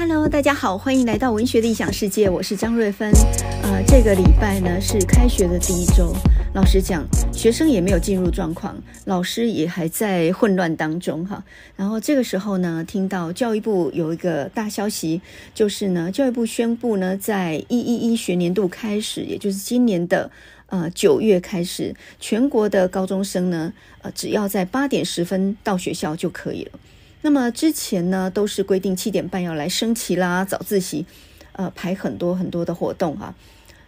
Hello，大家好，欢迎来到文学的异想世界，我是张瑞芬。呃，这个礼拜呢是开学的第一周，老实讲，学生也没有进入状况，老师也还在混乱当中哈。然后这个时候呢，听到教育部有一个大消息，就是呢，教育部宣布呢，在一一一学年度开始，也就是今年的呃九月开始，全国的高中生呢，呃，只要在八点十分到学校就可以了。那么之前呢，都是规定七点半要来升旗啦、早自习，呃，排很多很多的活动哈。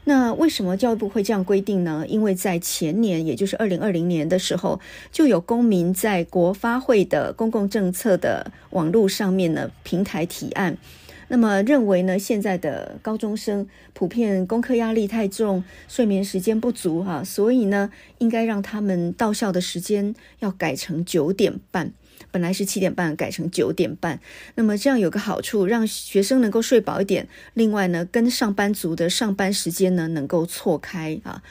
那为什么教育部会这样规定呢？因为在前年，也就是二零二零年的时候，就有公民在国发会的公共政策的网络上面呢平台提案，那么认为呢，现在的高中生普遍功课压力太重，睡眠时间不足哈，所以呢，应该让他们到校的时间要改成九点半。本来是七点半，改成九点半。那么这样有个好处，让学生能够睡饱一点。另外呢，跟上班族的上班时间呢能够错开啊。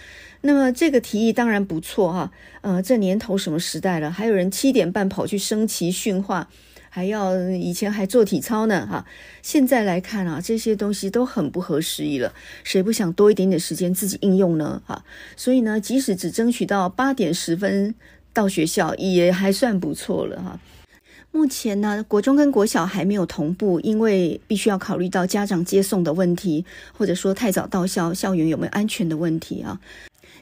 那么这个提议当然不错哈。呃，这年头什么时代了，还有人七点半跑去升旗训话，还要以前还做体操呢哈。现在来看啊，这些东西都很不合时宜了。谁不想多一点点时间自己应用呢？哈，所以呢，即使只争取到八点十分。到学校也还算不错了哈。目前呢，国中跟国小还没有同步，因为必须要考虑到家长接送的问题，或者说太早到校，校园有没有安全的问题啊。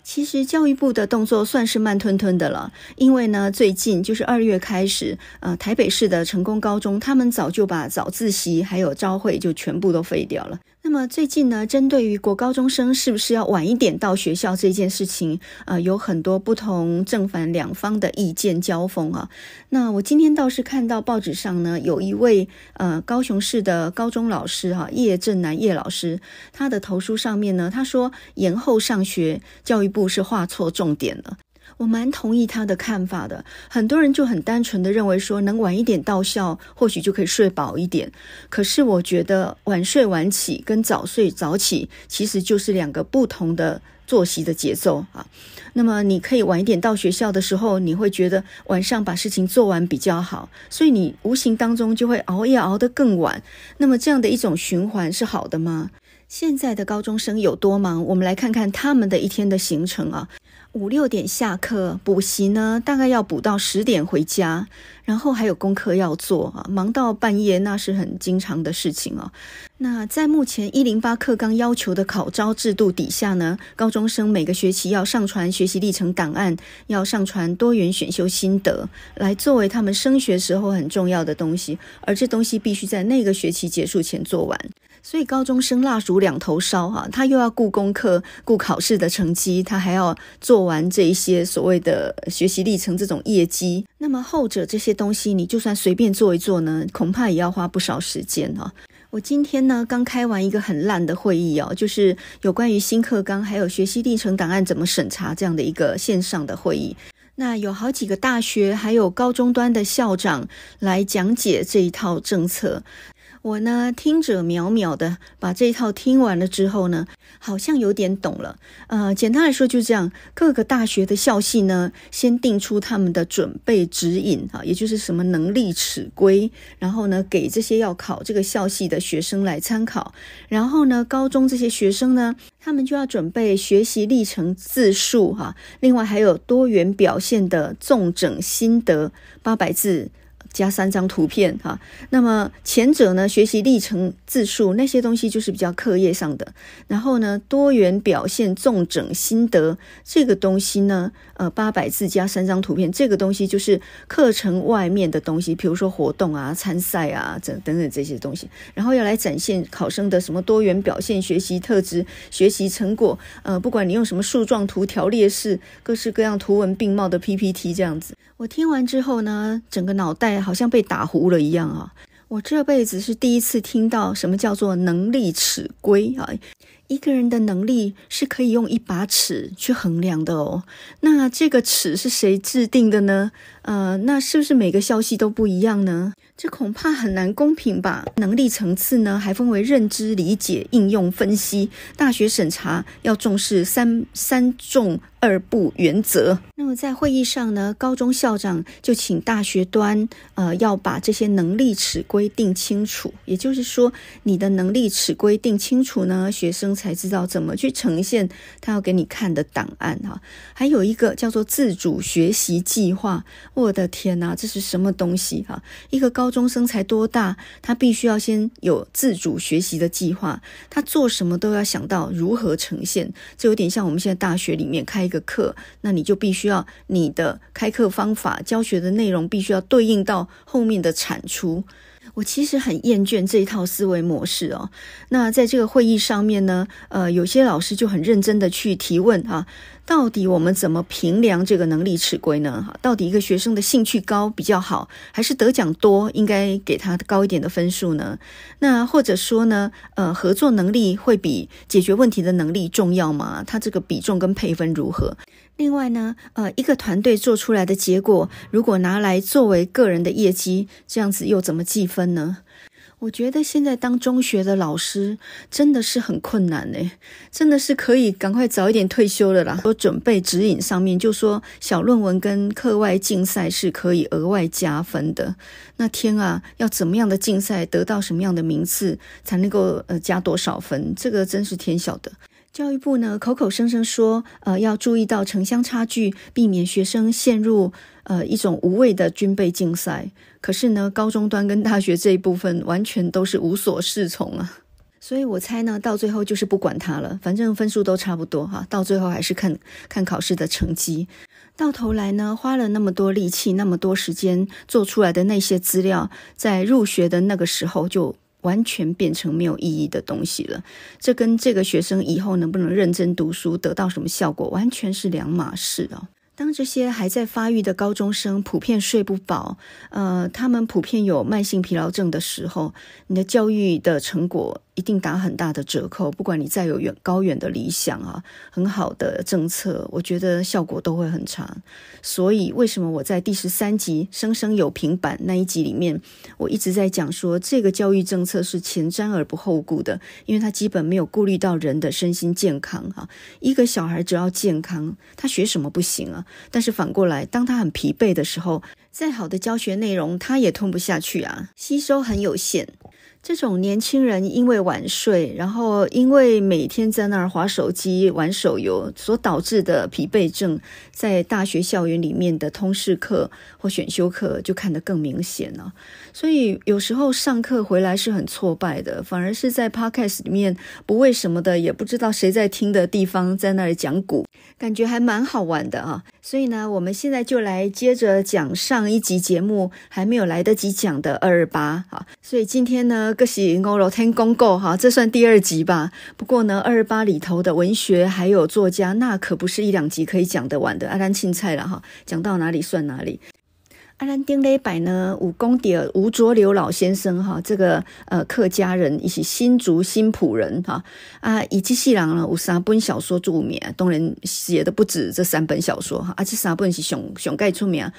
其实教育部的动作算是慢吞吞的了，因为呢，最近就是二月开始，呃，台北市的成功高中，他们早就把早自习还有朝会就全部都废掉了。那么最近呢，针对于国高中生是不是要晚一点到学校这件事情，呃，有很多不同正反两方的意见交锋啊。那我今天倒是看到报纸上呢，有一位呃高雄市的高中老师哈叶正南叶老师，他的投书上面呢，他说延后上学，教育部是画错重点了。我蛮同意他的看法的。很多人就很单纯的认为说，能晚一点到校，或许就可以睡饱一点。可是我觉得晚睡晚起跟早睡早起其实就是两个不同的作息的节奏啊。那么你可以晚一点到学校的时候，你会觉得晚上把事情做完比较好，所以你无形当中就会熬夜熬得更晚。那么这样的一种循环是好的吗？现在的高中生有多忙？我们来看看他们的一天的行程啊。五六点下课补习呢，大概要补到十点回家，然后还有功课要做啊，忙到半夜那是很经常的事情哦。那在目前一零八课纲要求的考招制度底下呢，高中生每个学期要上传学习历程档案，要上传多元选修心得，来作为他们升学时候很重要的东西，而这东西必须在那个学期结束前做完。所以高中生蜡烛两头烧哈，他又要顾功课、顾考试的成绩，他还要做完这一些所谓的学习历程这种业绩。那么后者这些东西，你就算随便做一做呢，恐怕也要花不少时间哈。我今天呢刚开完一个很烂的会议哦，就是有关于新课纲还有学习历程档案怎么审查这样的一个线上的会议。那有好几个大学还有高中端的校长来讲解这一套政策。我呢，听者渺渺的把这一套听完了之后呢，好像有点懂了。呃，简单来说就这样，各个大学的校系呢，先定出他们的准备指引啊，也就是什么能力尺规，然后呢，给这些要考这个校系的学生来参考。然后呢，高中这些学生呢，他们就要准备学习历程字数哈，另外还有多元表现的纵整心得八百字。加三张图片哈，那么前者呢，学习历程字数那些东西就是比较课业上的，然后呢，多元表现重整心得这个东西呢，呃，八百字加三张图片，这个东西就是课程外面的东西，比如说活动啊、参赛啊等等等这些东西，然后要来展现考生的什么多元表现学习特质、学习成果，呃，不管你用什么树状图、条列式、各式各样图文并茂的 PPT 这样子，我听完之后呢，整个脑袋。好像被打糊了一样啊！我这辈子是第一次听到什么叫做能力尺规啊！一个人的能力是可以用一把尺去衡量的哦。那这个尺是谁制定的呢？呃，那是不是每个消息都不一样呢？这恐怕很难公平吧？能力层次呢，还分为认知、理解、应用、分析。大学审查要重视三三重。二不原则。那么在会议上呢，高中校长就请大学端，呃，要把这些能力尺规定清楚。也就是说，你的能力尺规定清楚呢，学生才知道怎么去呈现他要给你看的档案哈。还有一个叫做自主学习计划。我的天哪，这是什么东西哈？一个高高中生才多大，他必须要先有自主学习的计划，他做什么都要想到如何呈现。这有点像我们现在大学里面开。一个课，那你就必须要你的开课方法、教学的内容必须要对应到后面的产出。我其实很厌倦这一套思维模式哦。那在这个会议上面呢，呃，有些老师就很认真的去提问啊。到底我们怎么评量这个能力尺规呢？哈，到底一个学生的兴趣高比较好，还是得奖多应该给他高一点的分数呢？那或者说呢，呃，合作能力会比解决问题的能力重要吗？它这个比重跟配分如何？另外呢，呃，一个团队做出来的结果，如果拿来作为个人的业绩，这样子又怎么计分呢？我觉得现在当中学的老师真的是很困难呢，真的是可以赶快早一点退休了啦。说准备指引上面就说小论文跟课外竞赛是可以额外加分的。那天啊，要怎么样的竞赛得到什么样的名次才能够呃加多少分？这个真是天晓得。教育部呢口口声声说呃要注意到城乡差距，避免学生陷入。呃，一种无谓的军备竞赛，可是呢，高中端跟大学这一部分完全都是无所适从啊。所以我猜呢，到最后就是不管它了，反正分数都差不多哈。到最后还是看看考试的成绩。到头来呢，花了那么多力气、那么多时间做出来的那些资料，在入学的那个时候就完全变成没有意义的东西了。这跟这个学生以后能不能认真读书、得到什么效果，完全是两码事哦。当这些还在发育的高中生普遍睡不饱，呃，他们普遍有慢性疲劳症的时候，你的教育的成果。一定打很大的折扣，不管你再有远高远的理想啊，很好的政策，我觉得效果都会很差。所以为什么我在第十三集“生生有平板”那一集里面，我一直在讲说，这个教育政策是前瞻而不后顾的，因为它基本没有顾虑到人的身心健康啊。一个小孩只要健康，他学什么不行啊？但是反过来，当他很疲惫的时候，再好的教学内容他也吞不下去啊，吸收很有限。这种年轻人因为晚睡，然后因为每天在那儿划手机、玩手游所导致的疲惫症，在大学校园里面的通识课或选修课就看得更明显了。所以有时候上课回来是很挫败的，反而是在 podcast 里面不为什么的，也不知道谁在听的地方，在那里讲股，感觉还蛮好玩的啊。所以呢，我们现在就来接着讲上一集节目还没有来得及讲的二二八啊。所以今天呢。个是欧罗天公告哈，这算第二集吧。不过呢，二二八里头的文学还有作家，那可不是一两集可以讲得完的。阿丹青菜了哈，讲到哪里算哪里。阿兰丁雷百呢，武功底吴浊流老先生哈，这个呃客家人，以及新竹新浦人哈啊，以及细郎呢，有三本小说著名，当然写的不止这三本小说哈，而且三本是上上盖出名。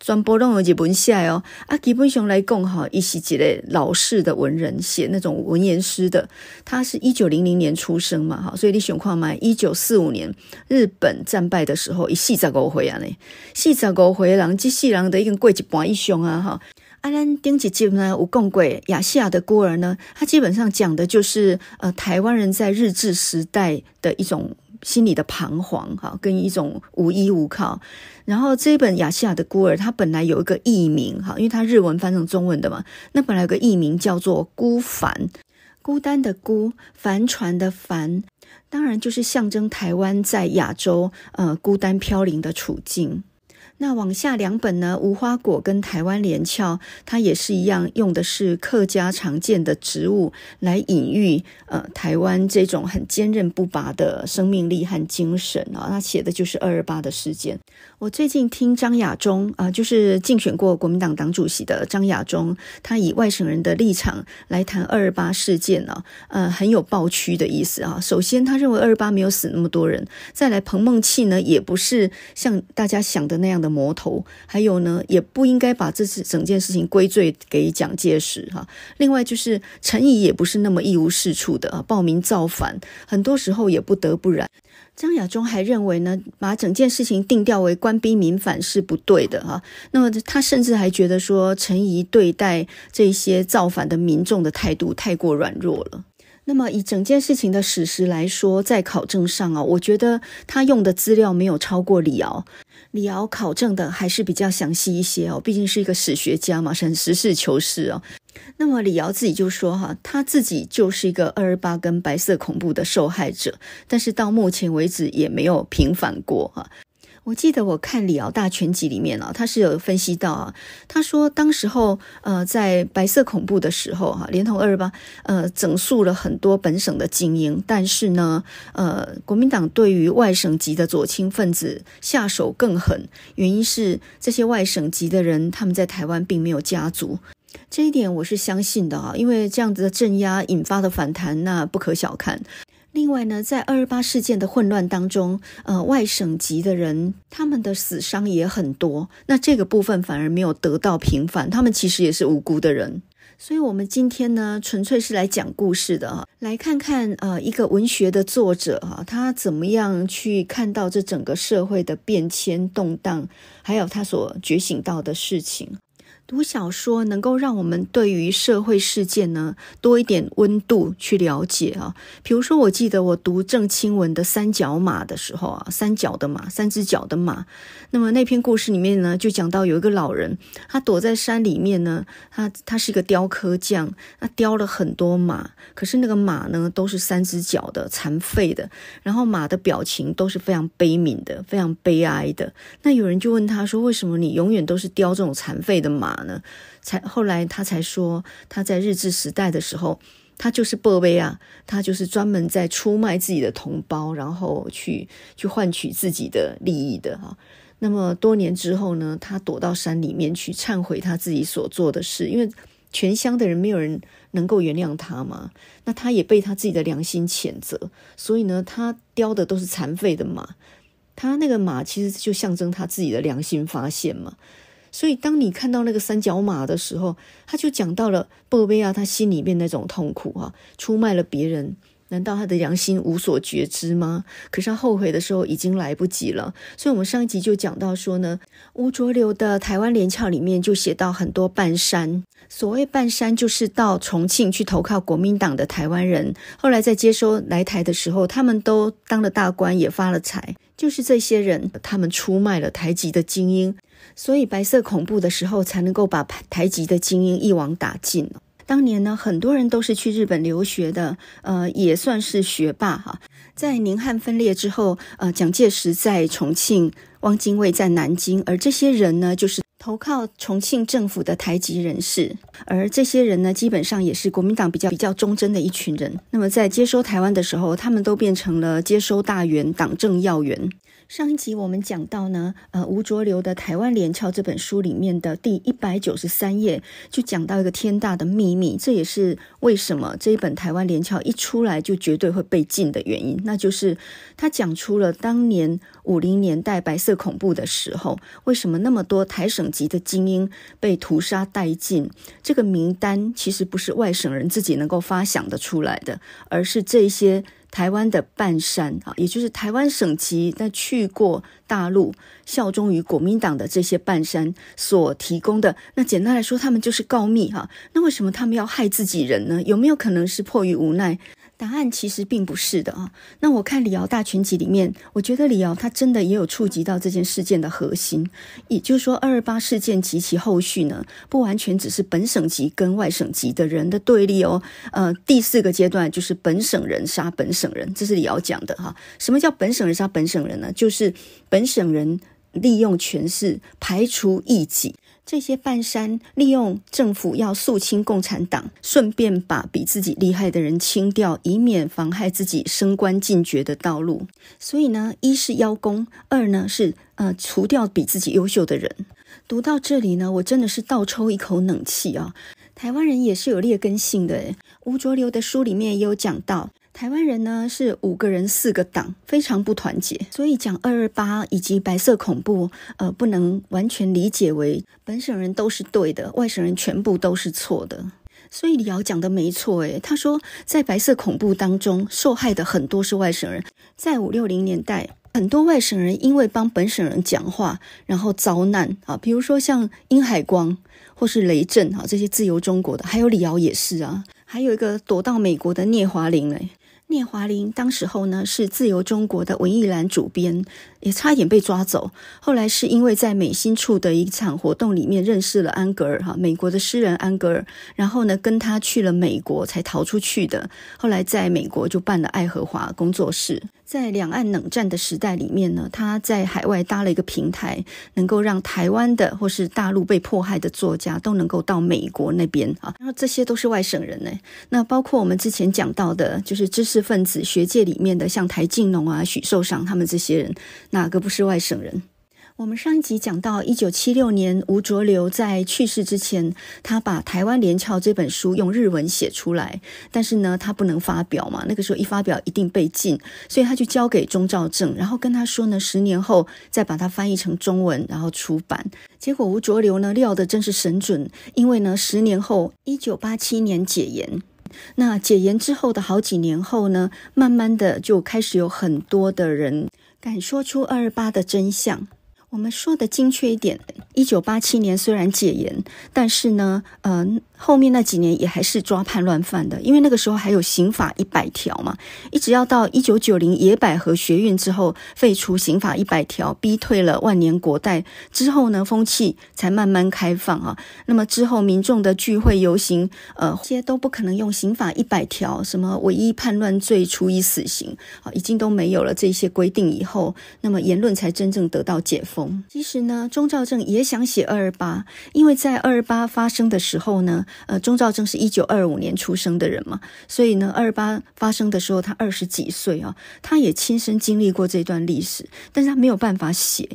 全部拢有日本写哦，啊，基本上来讲哈，伊是一个老式的文人写那种文言诗的。他是一九零零年出生嘛，哈，所以你想看嘛，一九四五年日本战败的时候，伊四十五岁啊呢，四十五岁人，这世人都已经过一半以上啊，哈。啊，咱顶几集呢，有讲过亚细亚的孤儿呢，他基本上讲的就是呃，台湾人在日治时代的一种。心理的彷徨哈，跟一种无依无靠。然后这本《亚细亚的孤儿》，它本来有一个译名哈，因为它日文翻成中文的嘛，那本来有个译名叫做“孤帆”，孤单的孤，帆船的帆，当然就是象征台湾在亚洲呃孤单飘零的处境。那往下两本呢？无花果跟台湾连翘，它也是一样，用的是客家常见的植物来隐喻呃台湾这种很坚韧不拔的生命力和精神啊。它写的就是二二八的事件。我最近听张亚中啊，就是竞选过国民党党主席的张亚中，他以外省人的立场来谈二二八事件呢，呃，很有暴区的意思啊。首先，他认为二二八没有死那么多人；再来，彭孟庆呢，也不是像大家想的那样的魔头；还有呢，也不应该把这次整件事情归罪给蒋介石哈。另外，就是陈仪也不是那么一无是处的啊，暴民造反，很多时候也不得不然。张亚中还认为呢，把整件事情定调为官逼民反是不对的哈。那么他甚至还觉得说，陈仪对待这些造反的民众的态度太过软弱了。那么以整件事情的史实来说，在考证上啊，我觉得他用的资料没有超过李敖。李敖考证的还是比较详细一些哦，毕竟是一个史学家嘛，很实事求是哦。那么李敖自己就说哈，他自己就是一个二二八跟白色恐怖的受害者，但是到目前为止也没有平反过哈。我记得我看李敖大全集里面啊，他是有分析到啊，他说当时候呃在白色恐怖的时候哈，连同二二八呃整肃了很多本省的精英，但是呢呃国民党对于外省籍的左倾分子下手更狠，原因是这些外省籍的人他们在台湾并没有家族。这一点我是相信的啊，因为这样子的镇压引发的反弹，那不可小看。另外呢，在二二八事件的混乱当中，呃，外省籍的人他们的死伤也很多，那这个部分反而没有得到平反，他们其实也是无辜的人。所以，我们今天呢，纯粹是来讲故事的啊，来看看呃，一个文学的作者哈，他怎么样去看到这整个社会的变迁动荡，还有他所觉醒到的事情。读小说能够让我们对于社会事件呢多一点温度去了解啊。比如说，我记得我读郑清文的《三角马》的时候啊，三角的马，三只脚的马。那么那篇故事里面呢，就讲到有一个老人，他躲在山里面呢，他他是一个雕刻匠，他雕了很多马，可是那个马呢都是三只脚的，残废的，然后马的表情都是非常悲悯的，非常悲哀的。那有人就问他说：“为什么你永远都是雕这种残废的马？”呢？才后来他才说，他在日治时代的时候，他就是伯威啊，他就是专门在出卖自己的同胞，然后去去换取自己的利益的哈。那么多年之后呢，他躲到山里面去忏悔他自己所做的事，因为全乡的人没有人能够原谅他嘛。那他也被他自己的良心谴责，所以呢，他雕的都是残废的马，他那个马其实就象征他自己的良心发现嘛。所以，当你看到那个三角马的时候，他就讲到了波贝亚他心里面那种痛苦啊，出卖了别人，难道他的良心无所觉知吗？可是他后悔的时候已经来不及了。所以，我们上一集就讲到说呢，吴浊流的《台湾连翘》里面就写到很多半山，所谓半山就是到重庆去投靠国民党的台湾人，后来在接收来台的时候，他们都当了大官，也发了财，就是这些人，他们出卖了台籍的精英。所以白色恐怖的时候，才能够把台台籍的精英一网打尽。当年呢，很多人都是去日本留学的，呃，也算是学霸哈。在宁汉分裂之后，呃，蒋介石在重庆，汪精卫在南京，而这些人呢，就是投靠重庆政府的台籍人士。而这些人呢，基本上也是国民党比较比较忠贞的一群人。那么在接收台湾的时候，他们都变成了接收大员、党政要员。上一集我们讲到呢，呃，吴浊流的《台湾联翘》这本书里面的第一百九十三页，就讲到一个天大的秘密，这也是为什么这一本《台湾联翘》一出来就绝对会被禁的原因，那就是他讲出了当年五零年代白色恐怖的时候，为什么那么多台省级的精英被屠杀殆尽？这个名单其实不是外省人自己能够发想的出来的，而是这些。台湾的半山啊，也就是台湾省级，那去过大陆效忠于国民党的这些半山所提供的，那简单来说，他们就是告密哈。那为什么他们要害自己人呢？有没有可能是迫于无奈？答案其实并不是的啊。那我看李敖大全集里面，我觉得李敖他真的也有触及到这件事件的核心，也就是说二二八事件及其后续呢，不完全只是本省级跟外省级的人的对立哦。呃，第四个阶段就是本省人杀本省人，这是李敖讲的哈。什么叫本省人杀本省人呢？就是本省人利用权势排除异己。这些半山利用政府要肃清共产党，顺便把比自己厉害的人清掉，以免妨害自己升官进爵的道路。所以呢，一是邀功，二呢是呃除掉比自己优秀的人。读到这里呢，我真的是倒抽一口冷气啊！台湾人也是有劣根性的，吴浊流的书里面也有讲到。台湾人呢是五个人四个党，非常不团结，所以讲二二八以及白色恐怖，呃，不能完全理解为本省人都是对的，外省人全部都是错的。所以李敖讲的没错，诶，他说在白色恐怖当中受害的很多是外省人，在五六零年代，很多外省人因为帮本省人讲话，然后遭难啊，比如说像殷海光或是雷震啊这些自由中国的，还有李敖也是啊，还有一个躲到美国的聂华苓，诶。聂华苓当时候呢是自由中国的文艺栏主编，也差一点被抓走。后来是因为在美心处的一场活动里面认识了安格尔，哈，美国的诗人安格尔，然后呢跟他去了美国才逃出去的。后来在美国就办了爱荷华工作室。在两岸冷战的时代里面呢，他在海外搭了一个平台，能够让台湾的或是大陆被迫害的作家都能够到美国那边啊。然后这些都是外省人呢，那包括我们之前讲到的，就是知识分子、学界里面的，像台静农啊、许寿裳他们这些人，哪个不是外省人？我们上一集讲到，一九七六年吴浊流在去世之前，他把《台湾连翘》这本书用日文写出来，但是呢，他不能发表嘛，那个时候一发表一定被禁，所以他就交给钟兆政，然后跟他说呢，十年后再把它翻译成中文，然后出版。结果吴浊流呢料的真是神准，因为呢，十年后一九八七年解严，那解严之后的好几年后呢，慢慢的就开始有很多的人敢说出二二八的真相。我们说的精确一点，一九八七年虽然戒严，但是呢，呃，后面那几年也还是抓叛乱犯的，因为那个时候还有刑法一百条嘛，一直要到一九九零野百合学运之后废除刑法一百条，逼退了万年国代之后呢，风气才慢慢开放啊。那么之后民众的聚会游行，呃，这些都不可能用刑法一百条，什么唯一叛乱罪处以死刑啊，已经都没有了这些规定以后，那么言论才真正得到解封。其实呢，钟兆政也想写二二八，因为在二二八发生的时候呢，呃，钟兆政是一九二五年出生的人嘛，所以呢，二二八发生的时候他二十几岁啊，他也亲身经历过这段历史，但是他没有办法写，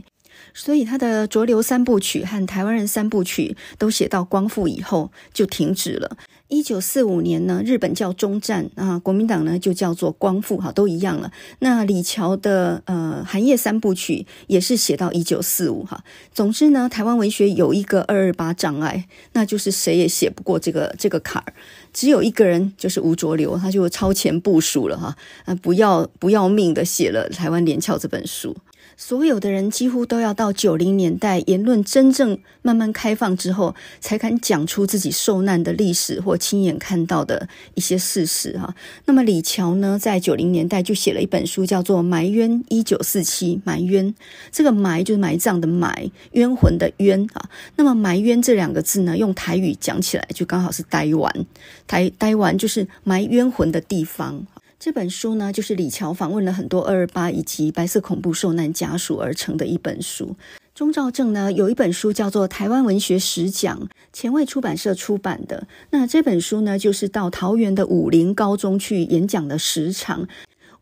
所以他的《浊流三部曲》和《台湾人三部曲》都写到光复以后就停止了。一九四五年呢，日本叫中战啊，国民党呢就叫做光复，哈，都一样了。那李乔的呃《寒夜三部曲》也是写到一九四五，哈。总之呢，台湾文学有一个二二八障碍，那就是谁也写不过这个这个坎儿。只有一个人，就是吴浊流，他就超前部署了，哈，啊，不要不要命的写了《台湾连翘》这本书。所有的人几乎都要到九零年代，言论真正慢慢开放之后，才敢讲出自己受难的历史或亲眼看到的一些事实哈。那么李乔呢，在九零年代就写了一本书，叫做《埋冤一九四七埋冤》。这个埋就是埋葬的埋，冤魂的冤啊。那么埋冤这两个字呢，用台语讲起来就刚好是呆完，台呆完就是埋冤魂的地方。这本书呢，就是李乔访问了很多二二八以及白色恐怖受难家属而成的一本书。钟兆正呢，有一本书叫做《台湾文学史讲》，前卫出版社出版的。那这本书呢，就是到桃园的武林高中去演讲的时长。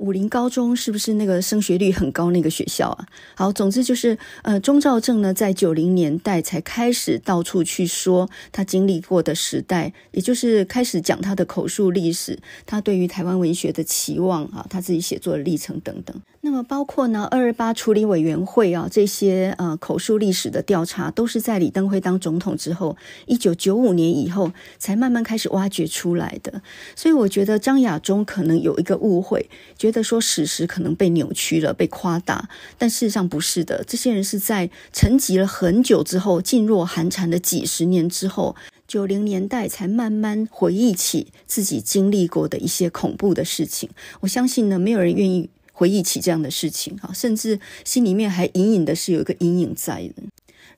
武林高中是不是那个升学率很高那个学校啊？好，总之就是，呃，钟兆正呢，在九零年代才开始到处去说他经历过的时代，也就是开始讲他的口述历史，他对于台湾文学的期望啊，他自己写作的历程等等。那么包括呢，二二八处理委员会啊，这些呃口述历史的调查，都是在李登辉当总统之后，一九九五年以后才慢慢开始挖掘出来的。所以我觉得张亚中可能有一个误会，觉得说史实可能被扭曲了、被夸大，但事实上不是的。这些人是在沉寂了很久之后，噤若寒蝉的几十年之后，九零年代才慢慢回忆起自己经历过的一些恐怖的事情。我相信呢，没有人愿意。回忆起这样的事情，哈，甚至心里面还隐隐的是有一个阴影在的。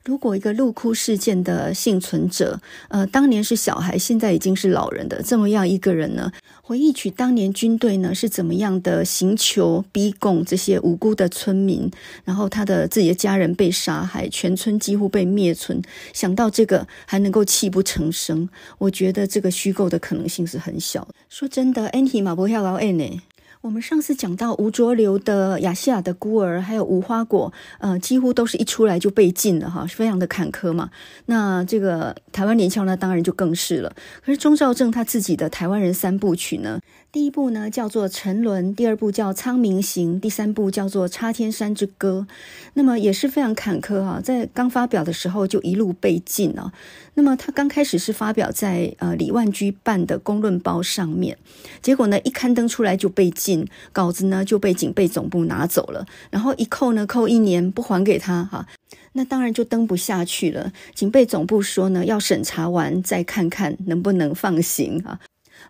如果一个入窟事件的幸存者，呃，当年是小孩，现在已经是老人的这么样一个人呢，回忆起当年军队呢是怎么样的刑求逼供这些无辜的村民，然后他的自己的家人被杀害，全村几乎被灭村，想到这个还能够泣不成声，我觉得这个虚构的可能性是很小。说真的，Anti 马伯跳老 N 呢？我们上次讲到吴浊流的雅西亚的孤儿，还有无花果，呃，几乎都是一出来就被禁了哈，是非常的坎坷嘛。那这个台湾连翘呢，当然就更是了。可是钟兆正他自己的台湾人三部曲呢？第一部呢叫做《沉沦》，第二部叫《苍冥行》，第三部叫做《插天山之歌》。那么也是非常坎坷啊，在刚发表的时候就一路被禁啊。那么他刚开始是发表在呃李万居办的公论包上面，结果呢一刊登出来就被禁，稿子呢就被警备总部拿走了，然后一扣呢扣一年不还给他哈，那当然就登不下去了。警备总部说呢要审查完再看看能不能放行啊。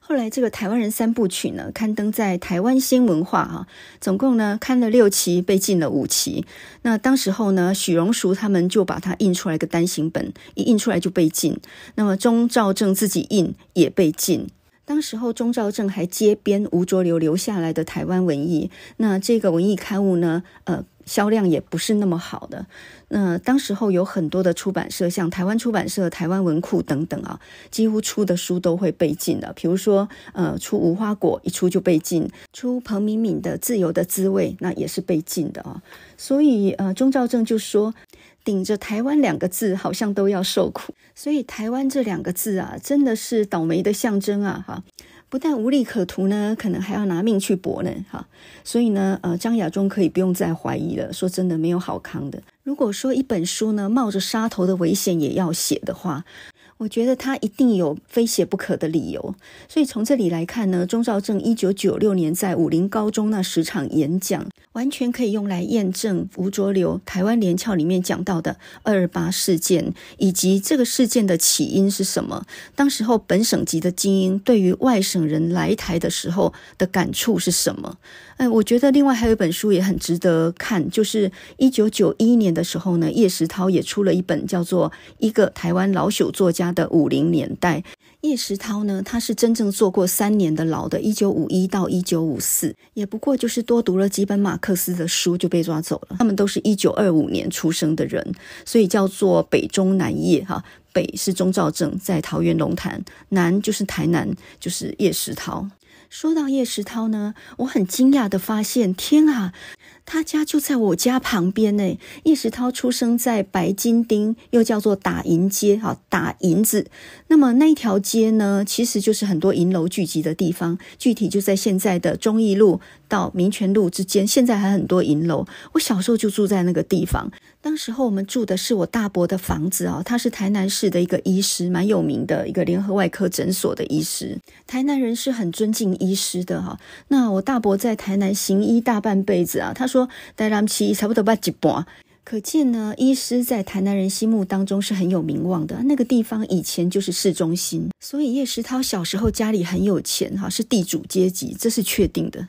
后来这个台湾人三部曲呢，刊登在台湾新文化哈，总共呢刊了六期，被禁了五期。那当时候呢，许荣淑他们就把它印出来个单行本，一印出来就被禁。那么钟兆正自己印也被禁。当时候钟兆正还接编吴浊流留下来的台湾文艺，那这个文艺刊物呢，呃。销量也不是那么好的。那当时候有很多的出版社，像台湾出版社、台湾文库等等啊，几乎出的书都会被禁的。比如说，呃，出无花果一出就被禁，出彭敏敏的《自由的滋味》那也是被禁的啊。所以，呃，钟兆正就说，顶着台湾两个字，好像都要受苦。所以，台湾这两个字啊，真的是倒霉的象征啊！哈。不但无利可图呢，可能还要拿命去搏呢，哈。所以呢，呃，张亚中可以不用再怀疑了。说真的，没有好康的。如果说一本书呢，冒着杀头的危险也要写的话，我觉得他一定有非写不可的理由，所以从这里来看呢，钟兆正一九九六年在武林高中那十场演讲，完全可以用来验证吴浊流台湾连翘里面讲到的二二八事件，以及这个事件的起因是什么。当时候本省级的精英对于外省人来台的时候的感触是什么？哎，我觉得另外还有一本书也很值得看，就是一九九一年的时候呢，叶石涛也出了一本叫做《一个台湾老朽作家的五零年代》。叶石涛呢，他是真正坐过三年的牢的，一九五一到一九五四，也不过就是多读了几本马克思的书就被抓走了。他们都是一九二五年出生的人，所以叫做北中南叶哈。北是钟兆正在桃园龙潭，南就是台南，就是叶石涛。说到叶石涛呢，我很惊讶的发现，天啊，他家就在我家旁边呢。叶石涛出生在白金町，又叫做打银街，哈，打银子。那么那一条街呢，其实就是很多银楼聚集的地方，具体就在现在的忠义路到民权路之间，现在还很多银楼。我小时候就住在那个地方。当时候我们住的是我大伯的房子啊，他是台南市的一个医师，蛮有名的一个联合外科诊所的医师。台南人是很尊敬医师的哈。那我大伯在台南行医大半辈子啊，他说台南起差不多八几半，可见呢，医师在台南人心目当中是很有名望的。那个地方以前就是市中心，所以叶石涛小时候家里很有钱哈，是地主阶级，这是确定的。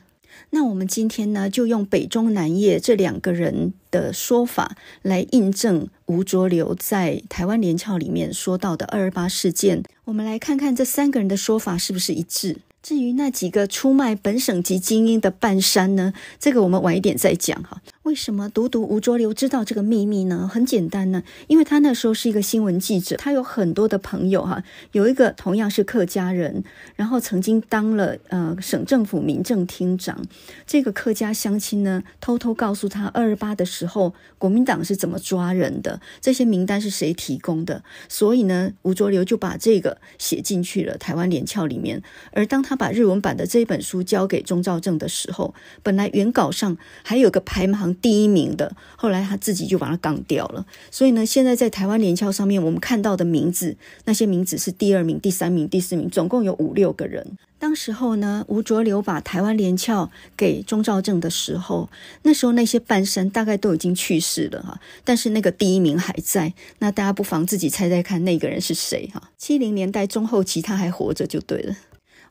那我们今天呢，就用北中南叶这两个人的说法来印证吴浊流在台湾联翘里面说到的二二八事件。我们来看看这三个人的说法是不是一致。至于那几个出卖本省级精英的半山呢，这个我们晚一点再讲哈。为什么独独吴浊流知道这个秘密呢？很简单呢，因为他那时候是一个新闻记者，他有很多的朋友哈，有一个同样是客家人，然后曾经当了呃省政府民政厅长。这个客家乡亲呢，偷偷告诉他二二八的时候，国民党是怎么抓人的，这些名单是谁提供的。所以呢，吴浊流就把这个写进去了台湾联翘里面。而当他把日文版的这一本书交给钟兆正的时候，本来原稿上还有个排行。第一名的，后来他自己就把它杠掉了。所以呢，现在在台湾联翘上面，我们看到的名字，那些名字是第二名、第三名、第四名，总共有五六个人。当时候呢，吴浊流把台湾联翘给钟兆正的时候，那时候那些半生大概都已经去世了哈，但是那个第一名还在。那大家不妨自己猜猜看，那个人是谁哈？七零年代中后期他还活着就对了。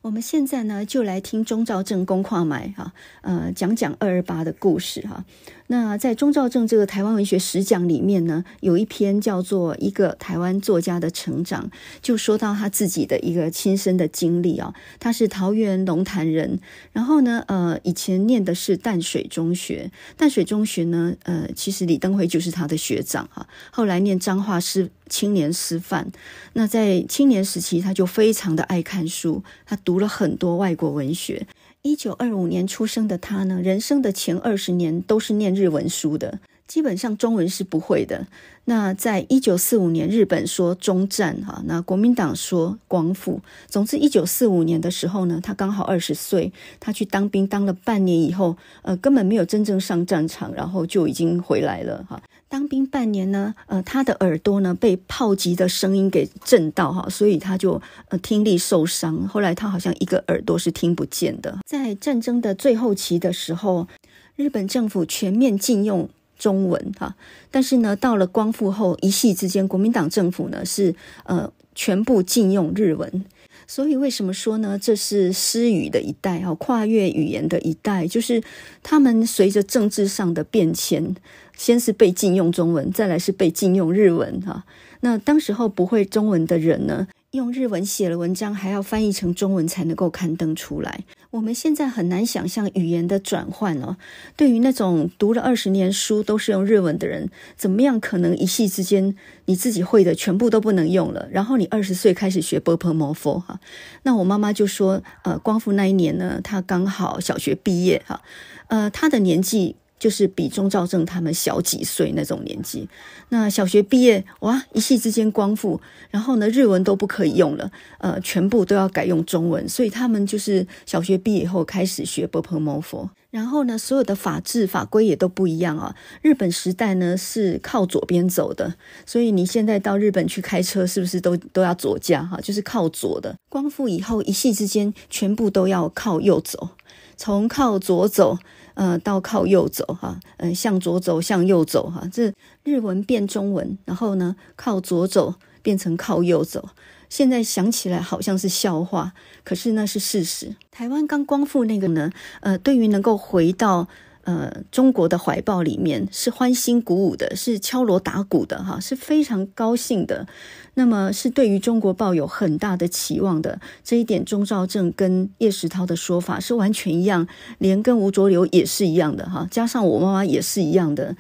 我们现在呢，就来听钟兆正公跨买哈，呃，讲讲二二八的故事哈。那在钟兆政这个台湾文学十讲里面呢，有一篇叫做《一个台湾作家的成长》，就说到他自己的一个亲身的经历啊。他是桃园龙潭人，然后呢，呃，以前念的是淡水中学。淡水中学呢，呃，其实李登辉就是他的学长哈。后来念彰化师青年师范，那在青年时期他就非常的爱看书，他读了很多外国文学。一九二五年出生的他呢，人生的前二十年都是念日文书的，基本上中文是不会的。那在一九四五年，日本说中战哈，那国民党说光复。总之，一九四五年的时候呢，他刚好二十岁，他去当兵，当了半年以后，呃，根本没有真正上战场，然后就已经回来了哈。当兵半年呢，呃，他的耳朵呢被炮击的声音给震到哈，所以他就呃听力受伤。后来他好像一个耳朵是听不见的。在战争的最后期的时候，日本政府全面禁用。中文哈，但是呢，到了光复后一夕之间，国民党政府呢是呃全部禁用日文，所以为什么说呢？这是失语的一代哈，跨越语言的一代，就是他们随着政治上的变迁，先是被禁用中文，再来是被禁用日文哈。那当时候不会中文的人呢？用日文写了文章，还要翻译成中文才能够刊登出来。我们现在很难想象语言的转换哦。对于那种读了二十年书都是用日文的人，怎么样可能一夕之间你自己会的全部都不能用了？然后你二十岁开始学波波摩佛哈？那我妈妈就说，呃，光复那一年呢，她刚好小学毕业哈，呃，她的年纪。就是比钟兆正他们小几岁那种年纪，那小学毕业哇，一夕之间光复，然后呢，日文都不可以用了，呃，全部都要改用中文，所以他们就是小学毕业以后开始学波婆摩佛，然后呢，所有的法制法规也都不一样啊。日本时代呢是靠左边走的，所以你现在到日本去开车，是不是都都要左驾哈？就是靠左的。光复以后一夕之间，全部都要靠右走，从靠左走。呃，到靠右走哈，嗯，向左走，向右走哈，这日文变中文，然后呢，靠左走变成靠右走。现在想起来好像是笑话，可是那是事实。台湾刚光复那个呢，呃，对于能够回到。呃，中国的怀抱里面是欢欣鼓舞的，是敲锣打鼓的，哈，是非常高兴的。那么是对于中国抱有很大的期望的这一点，钟兆正跟叶石涛的说法是完全一样，连跟吴浊流也是一样的，哈，加上我妈妈也是一样的。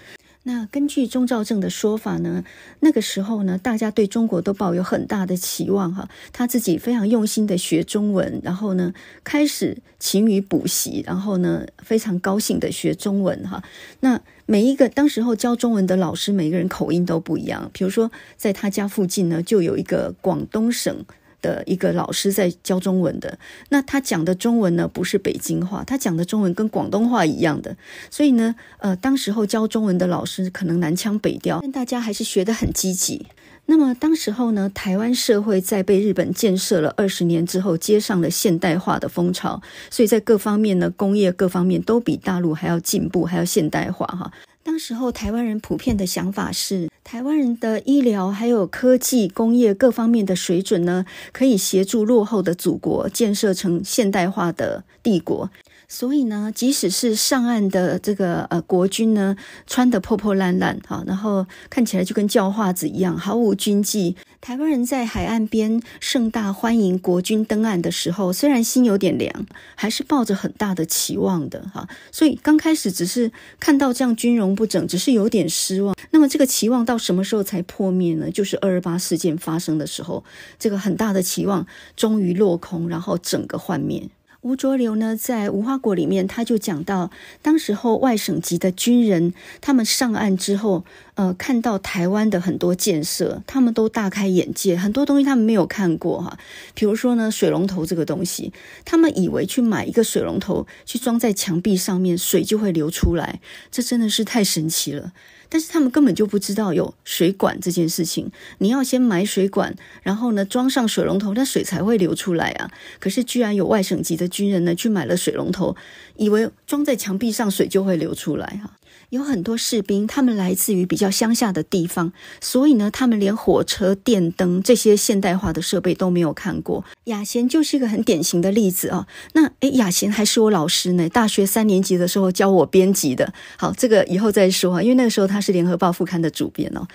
那根据钟兆正的说法呢，那个时候呢，大家对中国都抱有很大的期望哈。他自己非常用心的学中文，然后呢，开始勤于补习，然后呢，非常高兴的学中文哈。那每一个当时候教中文的老师，每个人口音都不一样。比如说，在他家附近呢，就有一个广东省。的一个老师在教中文的，那他讲的中文呢，不是北京话，他讲的中文跟广东话一样的，所以呢，呃，当时候教中文的老师可能南腔北调，但大家还是学得很积极。那么当时候呢，台湾社会在被日本建设了二十年之后，接上了现代化的风潮，所以在各方面呢，工业各方面都比大陆还要进步，还要现代化哈。当时候台湾人普遍的想法是，台湾人的医疗还有科技、工业各方面的水准呢，可以协助落后的祖国建设成现代化的帝国。所以呢，即使是上岸的这个呃国军呢，穿得破破烂烂哈，然后看起来就跟叫化子一样，毫无军纪。台湾人在海岸边盛大欢迎国军登岸的时候，虽然心有点凉，还是抱着很大的期望的哈。所以刚开始只是看到这样军容不整，只是有点失望。那么这个期望到什么时候才破灭呢？就是二二八事件发生的时候，这个很大的期望终于落空，然后整个幻灭。吴浊流呢，在无花果里面，他就讲到，当时候外省籍的军人，他们上岸之后，呃，看到台湾的很多建设，他们都大开眼界，很多东西他们没有看过哈。比如说呢，水龙头这个东西，他们以为去买一个水龙头，去装在墙壁上面，水就会流出来，这真的是太神奇了。但是他们根本就不知道有水管这件事情，你要先买水管，然后呢装上水龙头，那水才会流出来啊。可是居然有外省籍的军人呢去买了水龙头，以为装在墙壁上水就会流出来哈。有很多士兵，他们来自于比较乡下的地方，所以呢，他们连火车、电灯这些现代化的设备都没有看过。雅贤就是一个很典型的例子啊。那诶，雅贤还是我老师呢，大学三年级的时候教我编辑的。好，这个以后再说啊，因为那个时候他是联合报副刊的主编哦。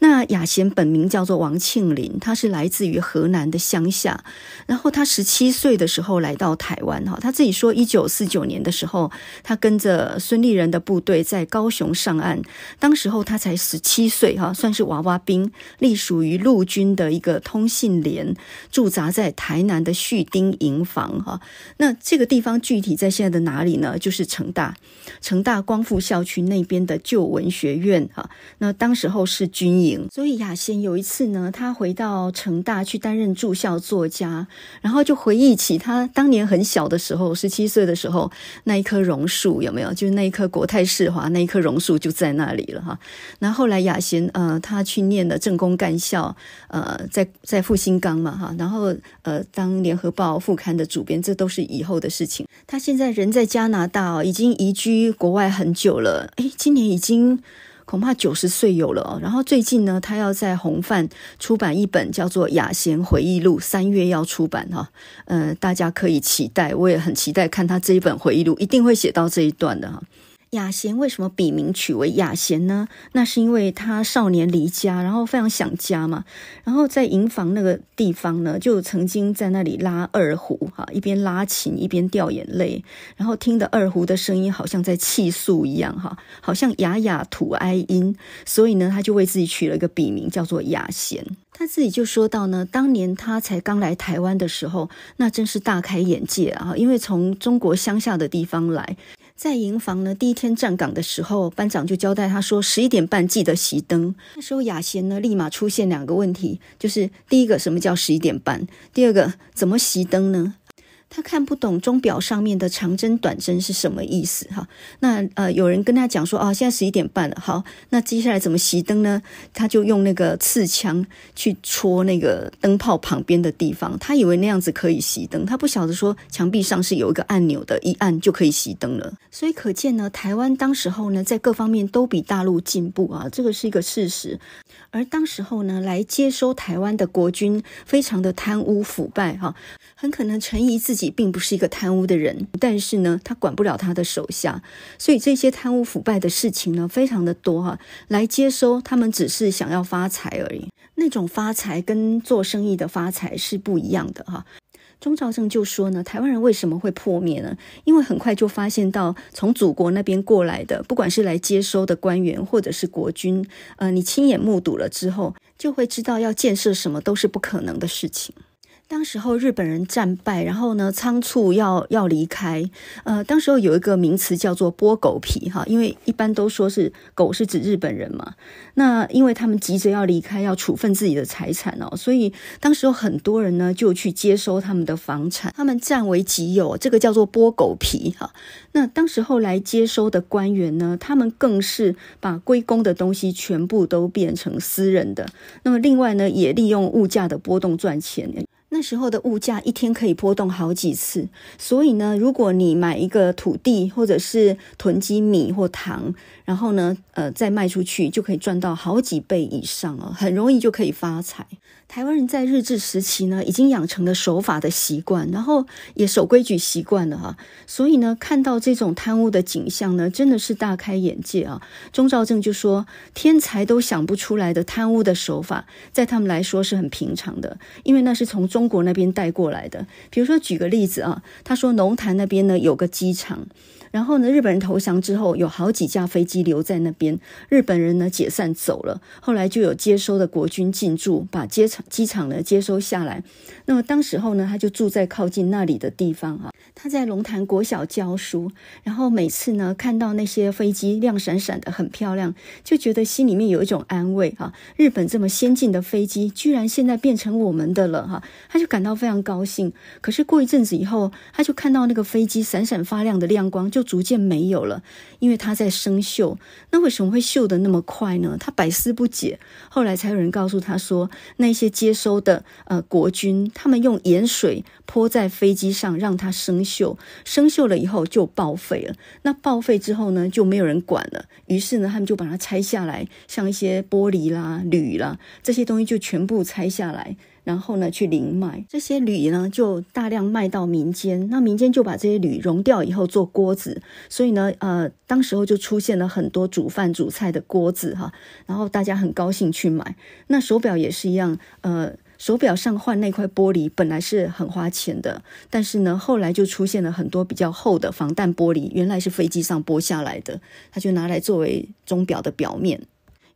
那雅贤本名叫做王庆林，他是来自于河南的乡下，然后他十七岁的时候来到台湾哈，他自己说一九四九年的时候，他跟着孙立人的部队在高雄上岸，当时候他才十七岁哈，算是娃娃兵，隶属于陆军的一个通信连，驻扎在台南的旭丁营房哈。那这个地方具体在现在的哪里呢？就是成大，成大光复校区那边的旧文学院哈。那当时候是军营，所以雅贤有一次呢，他回到成大去担任住校作家，然后就回忆起他当年很小的时候，十七岁的时候，那一棵榕树有没有？就是那一棵国泰世华那一棵榕树就在那里了哈。那后来雅贤呃，他去念了政工干校，呃，在在复兴岗嘛哈，然后呃，当联合报副刊的主编，这都是以后的事情。他现在人在加拿大哦，已经移居国外很久了，诶，今年已经。恐怕九十岁有了哦，然后最近呢，他要在红范出版一本叫做《雅贤回忆录》，三月要出版哈，呃，大家可以期待，我也很期待看他这一本回忆录，一定会写到这一段的哈。雅贤为什么笔名取为雅贤呢？那是因为他少年离家，然后非常想家嘛。然后在营房那个地方呢，就曾经在那里拉二胡，哈，一边拉琴一边掉眼泪，然后听的二胡的声音好像在泣诉一样，哈，好像哑哑吐哀音。所以呢，他就为自己取了一个笔名，叫做雅贤。他自己就说到呢，当年他才刚来台湾的时候，那真是大开眼界啊，因为从中国乡下的地方来。在营房呢，第一天站岗的时候，班长就交代他说：“十一点半记得熄灯。”那时候雅贤呢，立马出现两个问题，就是第一个，什么叫十一点半？第二个，怎么熄灯呢？他看不懂钟表上面的长针短针是什么意思哈？那呃，有人跟他讲说啊，现在十一点半了，好，那接下来怎么熄灯呢？他就用那个刺枪去戳那个灯泡旁边的地方，他以为那样子可以熄灯，他不晓得说墙壁上是有一个按钮的，一按就可以熄灯了。所以可见呢，台湾当时候呢，在各方面都比大陆进步啊，这个是一个事实。而当时候呢，来接收台湾的国军非常的贪污腐败哈。很可能陈仪自己己并不是一个贪污的人，但是呢，他管不了他的手下，所以这些贪污腐败的事情呢，非常的多哈。来接收，他们只是想要发财而已，那种发财跟做生意的发财是不一样的哈。钟兆正就说呢，台湾人为什么会破灭呢？因为很快就发现到从祖国那边过来的，不管是来接收的官员或者是国军，呃，你亲眼目睹了之后，就会知道要建设什么都是不可能的事情。当时候日本人战败，然后呢仓促要要离开。呃，当时候有一个名词叫做剥狗皮哈，因为一般都说是狗是指日本人嘛。那因为他们急着要离开，要处分自己的财产哦，所以当时候很多人呢就去接收他们的房产，他们占为己有，这个叫做剥狗皮哈。那当时候来接收的官员呢，他们更是把归公的东西全部都变成私人的。那么另外呢，也利用物价的波动赚钱。那时候的物价一天可以波动好几次，所以呢，如果你买一个土地或者是囤积米或糖，然后呢，呃，再卖出去，就可以赚到好几倍以上哦，很容易就可以发财。台湾人在日治时期呢，已经养成了守法的习惯，然后也守规矩习惯了哈，所以呢，看到这种贪污的景象呢，真的是大开眼界啊。钟兆正就说，天才都想不出来的贪污的手法，在他们来说是很平常的，因为那是从中国那边带过来的。比如说，举个例子啊，他说龙潭那边呢有个机场。然后呢，日本人投降之后，有好几架飞机留在那边。日本人呢解散走了，后来就有接收的国军进驻，把机场机场呢接收下来。那么当时候呢，他就住在靠近那里的地方啊。他在龙潭国小教书，然后每次呢看到那些飞机亮闪闪的，很漂亮，就觉得心里面有一种安慰啊。日本这么先进的飞机，居然现在变成我们的了哈，他就感到非常高兴。可是过一阵子以后，他就看到那个飞机闪闪发亮的亮光就。就逐渐没有了，因为它在生锈。那为什么会锈的那么快呢？他百思不解。后来才有人告诉他说，那些接收的呃国军，他们用盐水泼在飞机上，让它生锈，生锈了以后就报废了。那报废之后呢，就没有人管了。于是呢，他们就把它拆下来，像一些玻璃啦、铝啦这些东西就全部拆下来。然后呢，去零卖这些铝呢，就大量卖到民间。那民间就把这些铝熔掉以后做锅子，所以呢，呃，当时候就出现了很多煮饭煮菜的锅子哈。然后大家很高兴去买。那手表也是一样，呃，手表上换那块玻璃本来是很花钱的，但是呢，后来就出现了很多比较厚的防弹玻璃，原来是飞机上剥下来的，它就拿来作为钟表的表面。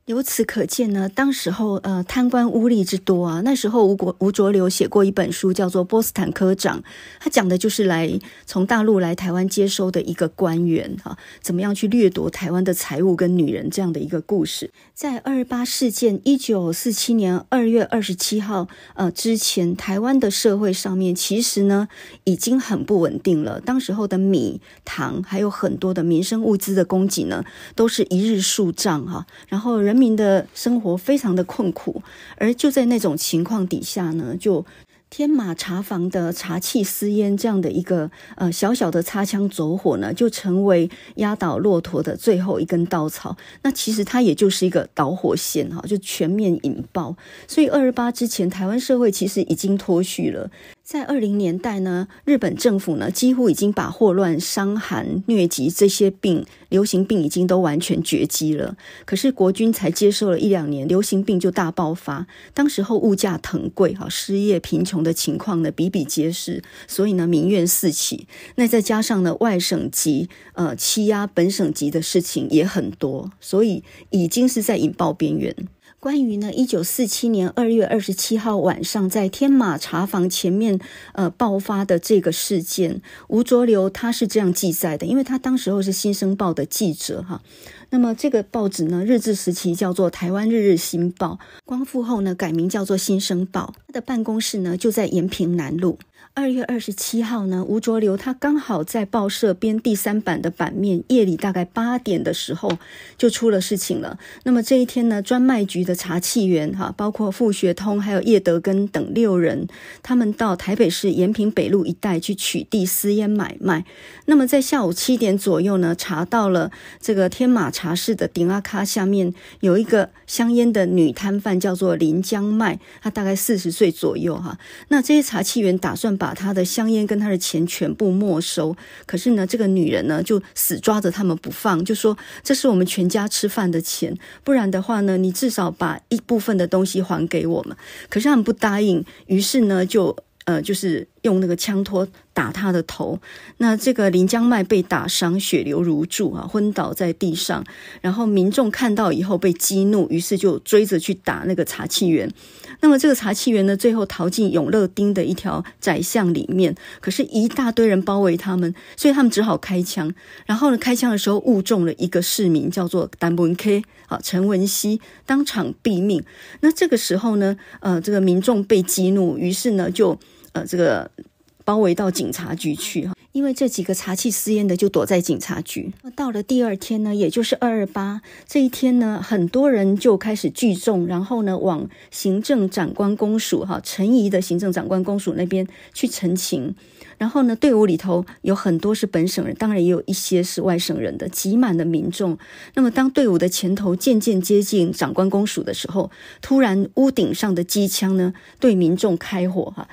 由此可见呢，当时候呃贪官污吏之多啊。那时候吴国吴浊流写过一本书，叫做《波斯坦科长》，他讲的就是来从大陆来台湾接收的一个官员哈，怎么样去掠夺台湾的财物跟女人这样的一个故事。在二八事件一九四七年二月二十七号呃之前，台湾的社会上面其实呢已经很不稳定了。当时候的米、糖还有很多的民生物资的供给呢，都是一日数涨哈，然后人。人民的生活非常的困苦，而就在那种情况底下呢，就天马茶房的茶气私烟这样的一个呃小小的擦枪走火呢，就成为压倒骆驼的最后一根稻草。那其实它也就是一个导火线哈，就全面引爆。所以二二八之前，台湾社会其实已经脱序了。在二零年代呢，日本政府呢几乎已经把霍乱、伤寒、疟疾这些病、流行病已经都完全绝迹了。可是国军才接受了一两年，流行病就大爆发。当时候物价腾贵，哈，失业、贫穷的情况呢比比皆是，所以呢民怨四起。那再加上呢外省籍呃欺压本省籍的事情也很多，所以已经是在引爆边缘。关于呢，一九四七年二月二十七号晚上在天马茶房前面呃爆发的这个事件，吴浊流他是这样记载的，因为他当时候是新生报的记者哈。那么这个报纸呢，日治时期叫做台湾日日新报，光复后呢改名叫做新生报，他的办公室呢就在延平南路。二月二十七号呢，吴浊流他刚好在报社编第三版的版面，夜里大概八点的时候就出了事情了。那么这一天呢，专卖局的查气员哈，包括傅学通还有叶德根等六人，他们到台北市延平北路一带去取缔私烟买卖。那么在下午七点左右呢，查到了这个天马茶室的顶阿卡下面有一个香烟的女摊贩，叫做林江麦，她大概四十岁左右哈。那这些查气员打算把把他的香烟跟他的钱全部没收，可是呢，这个女人呢就死抓着他们不放，就说这是我们全家吃饭的钱，不然的话呢，你至少把一部分的东西还给我们。可是他们不答应，于是呢，就呃，就是用那个枪托。打他的头，那这个林江迈被打伤，血流如注啊，昏倒在地上。然后民众看到以后被激怒，于是就追着去打那个查气员。那么这个查气员呢，最后逃进永乐町的一条窄巷里面，可是，一大堆人包围他们，所以他们只好开枪。然后呢，开枪的时候误中了一个市民，叫做丹文 K 啊，陈文熙，当场毙命。那这个时候呢，呃，这个民众被激怒，于是呢，就呃这个。包围到警察局去哈，因为这几个查气私烟的就躲在警察局。到了第二天呢，也就是二二八这一天呢，很多人就开始聚众，然后呢往行政长官公署哈陈仪的行政长官公署那边去陈情。然后呢，队伍里头有很多是本省人，当然也有一些是外省人的，挤满的民众。那么当队伍的前头渐渐接近长官公署的时候，突然屋顶上的机枪呢对民众开火哈。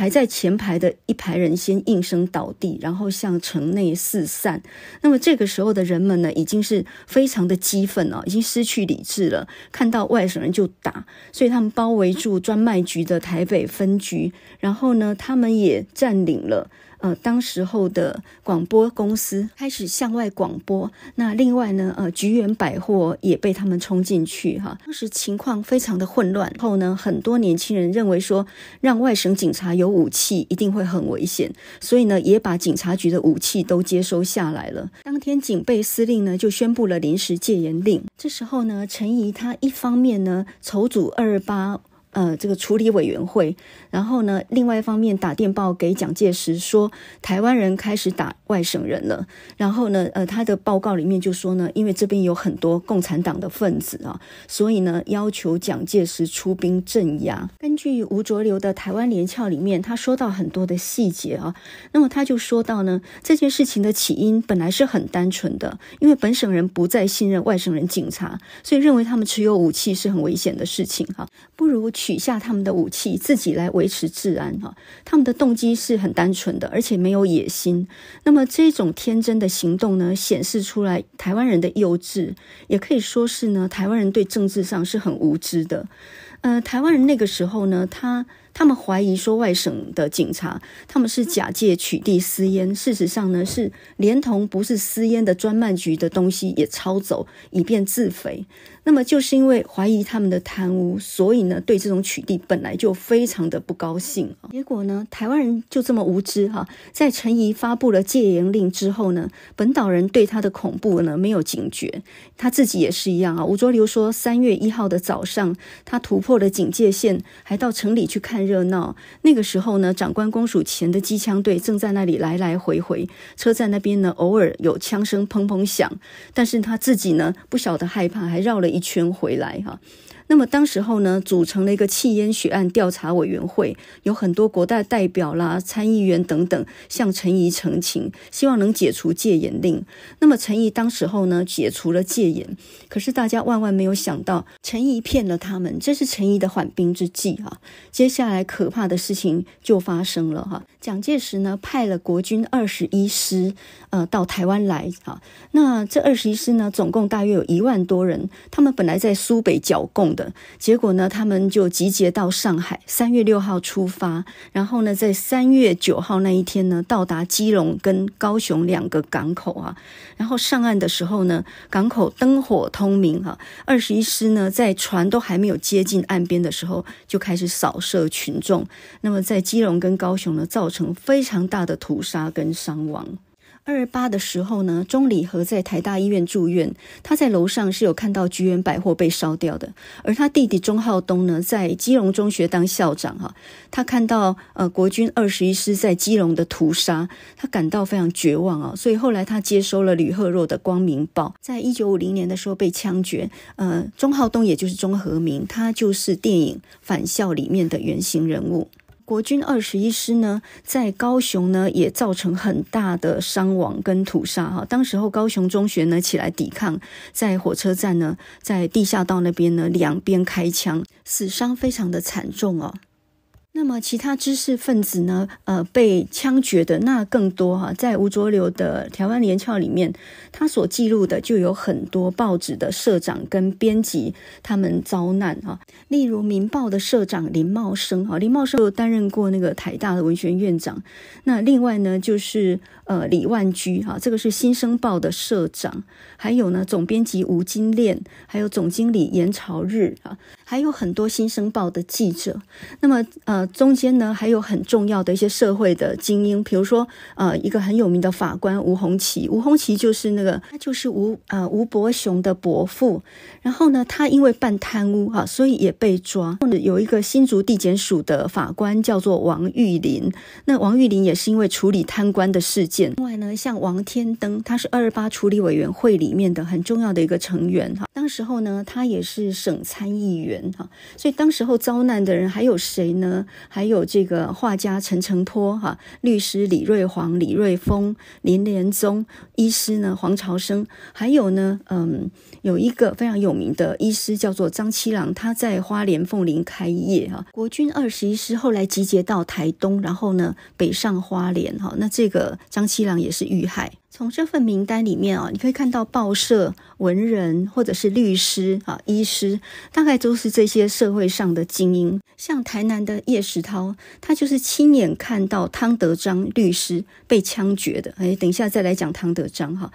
排在前排的一排人先应声倒地，然后向城内四散。那么这个时候的人们呢，已经是非常的激愤了，已经失去理智了。看到外省人就打，所以他们包围住专卖局的台北分局，然后呢，他们也占领了。呃，当时候的广播公司开始向外广播。那另外呢，呃，菊园百货也被他们冲进去哈。当时情况非常的混乱。后呢，很多年轻人认为说，让外省警察有武器一定会很危险，所以呢，也把警察局的武器都接收下来了。当天警备司令呢就宣布了临时戒严令。这时候呢，陈仪他一方面呢筹组二二八。呃，这个处理委员会，然后呢，另外一方面打电报给蒋介石说，台湾人开始打外省人了。然后呢，呃，他的报告里面就说呢，因为这边有很多共产党的分子啊，所以呢，要求蒋介石出兵镇压。根据吴浊流的《台湾联翘》里面，他说到很多的细节啊，那么他就说到呢，这件事情的起因本来是很单纯的，因为本省人不再信任外省人警察，所以认为他们持有武器是很危险的事情哈，不如。取下他们的武器，自己来维持治安哈。他们的动机是很单纯的，而且没有野心。那么这种天真的行动呢，显示出来台湾人的幼稚，也可以说是呢，台湾人对政治上是很无知的。呃，台湾人那个时候呢，他。他们怀疑说外省的警察他们是假借取缔私烟，事实上呢是连同不是私烟的专卖局的东西也抄走，以便自肥。那么就是因为怀疑他们的贪污，所以呢对这种取缔本来就非常的不高兴。结果呢台湾人就这么无知哈，在陈仪发布了戒严令之后呢，本岛人对他的恐怖呢没有警觉，他自己也是一样啊。吴浊流说，三月一号的早上，他突破了警戒线，还到城里去看。热闹那个时候呢，长官公署前的机枪队正在那里来来回回，车站那边呢偶尔有枪声砰砰响，但是他自己呢不晓得害怕，还绕了一圈回来哈。那么当时候呢，组成了一个弃烟血案调查委员会，有很多国大代表啦、参议员等等向陈仪澄清，希望能解除戒严令。那么陈仪当时候呢，解除了戒严，可是大家万万没有想到，陈仪骗了他们，这是陈仪的缓兵之计啊。接下来可怕的事情就发生了哈。蒋介石呢派了国军二十一师，呃，到台湾来哈。那这二十一师呢，总共大约有一万多人，他们本来在苏北剿共。结果呢，他们就集结到上海，三月六号出发，然后呢，在三月九号那一天呢，到达基隆跟高雄两个港口啊。然后上岸的时候呢，港口灯火通明哈。二十一师呢，在船都还没有接近岸边的时候，就开始扫射群众。那么在基隆跟高雄呢，造成非常大的屠杀跟伤亡。二二八的时候呢，钟礼和在台大医院住院，他在楼上是有看到菊园百货被烧掉的，而他弟弟钟浩东呢，在基隆中学当校长哈，他看到呃国军二十一师在基隆的屠杀，他感到非常绝望啊，所以后来他接收了吕赫若的《光明报》，在一九五零年的时候被枪决，呃，钟浩东也就是钟和明，他就是电影《返校》里面的原型人物。国军二十一师呢，在高雄呢也造成很大的伤亡跟屠杀哈。当时候高雄中学呢起来抵抗，在火车站呢，在地下道那边呢两边开枪，死伤非常的惨重哦。那么其他知识分子呢？呃，被枪决的那更多哈。在吴浊流的《台湾联翘》里面，他所记录的就有很多报纸的社长跟编辑他们遭难哈。例如《民报》的社长林茂生哈，林茂生有担任过那个台大的文学院长。那另外呢，就是呃李万居哈，这个是《新生报》的社长。还有呢，总编辑吴金炼，还有总经理严朝日啊，还有很多《新生报》的记者。那么呃。中间呢还有很重要的一些社会的精英，比如说呃一个很有名的法官吴鸿奇，吴鸿奇就是那个他就是吴呃吴伯雄的伯父，然后呢他因为办贪污哈，所以也被抓。有一个新竹地检署的法官叫做王玉林，那王玉林也是因为处理贪官的事件。另外呢，像王天登，他是二二八处理委员会里面的很重要的一个成员哈。当时候呢，他也是省参议员哈，所以当时候遭难的人还有谁呢？还有这个画家陈澄波哈，律师李瑞煌、李瑞峰、林连宗，医师呢黄朝生，还有呢，嗯，有一个非常有名的医师叫做张七郎，他在花莲凤林开业哈。国军二十一师后来集结到台东，然后呢北上花莲哈，那这个张七郎也是遇害。从这份名单里面啊，你可以看到报社文人或者是律师啊、医师，大概都是这些社会上的精英。像台南的叶石涛，他就是亲眼看到汤德章律师被枪决的。哎，等一下再来讲汤德章哈。